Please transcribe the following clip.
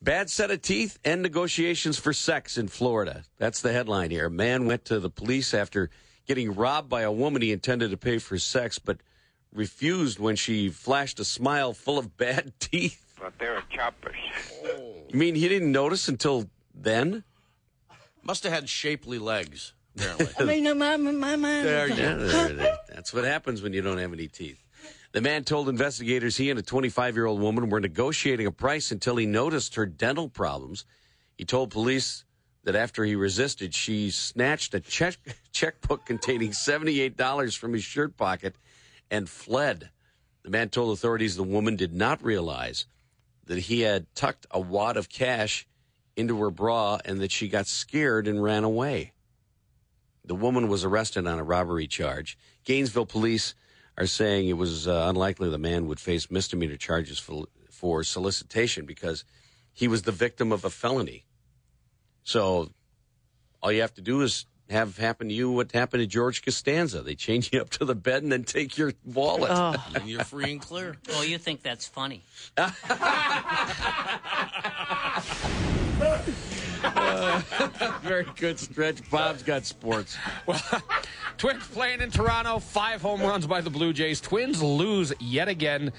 Bad set of teeth and negotiations for sex in Florida. That's the headline here. A man went to the police after getting robbed by a woman he intended to pay for sex, but refused when she flashed a smile full of bad teeth. But they're choppers. You mean he didn't notice until then? Must have had shapely legs, apparently. I mean, no, my, my, my, There, yeah, there it is. That's what happens when you don't have any teeth. The man told investigators he and a 25 year old woman were negotiating a price until he noticed her dental problems. He told police that after he resisted, she snatched a check checkbook containing $78 from his shirt pocket and fled. The man told authorities the woman did not realize that he had tucked a wad of cash into her bra and that she got scared and ran away. The woman was arrested on a robbery charge. Gainesville police are saying it was uh, unlikely the man would face misdemeanor charges for, for solicitation because he was the victim of a felony. So all you have to do is have happen to you what happened to George Costanza. They change you up to the bed and then take your wallet. and you're free and clear. Oh, you think that's funny? Very good stretch. Bob's got sports. Twins playing in Toronto. Five home runs by the Blue Jays. Twins lose yet again